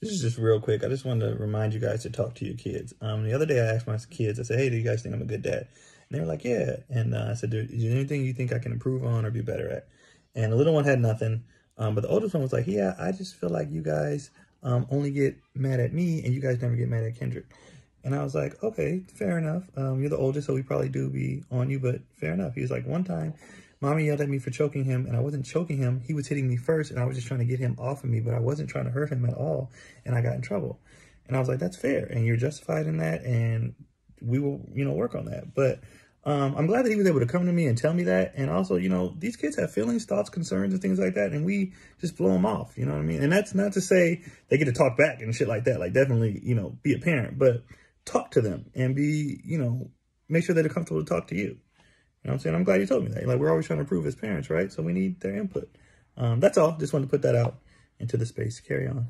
This is just real quick. I just wanted to remind you guys to talk to your kids. Um, the other day I asked my kids, I said, hey, do you guys think I'm a good dad? And they were like, yeah. And uh, I said, is there anything you think I can improve on or be better at? And the little one had nothing. Um, but the oldest one was like, yeah, I just feel like you guys um, only get mad at me and you guys never get mad at Kendrick. And I was like, okay, fair enough. Um, you're the oldest, so we probably do be on you, but fair enough. He was like, one time, mommy yelled at me for choking him, and I wasn't choking him. He was hitting me first, and I was just trying to get him off of me, but I wasn't trying to hurt him at all, and I got in trouble. And I was like, that's fair, and you're justified in that, and we will, you know, work on that. But um, I'm glad that he was able to come to me and tell me that. And also, you know, these kids have feelings, thoughts, concerns, and things like that. And we just blow them off. You know what I mean? And that's not to say they get to talk back and shit like that. Like, definitely, you know, be a parent. But talk to them and be, you know, make sure that they're comfortable to talk to you. You know what I'm saying? I'm glad you told me that. Like, we're always trying to improve as parents, right? So we need their input. Um, that's all. Just wanted to put that out into the space. Carry on.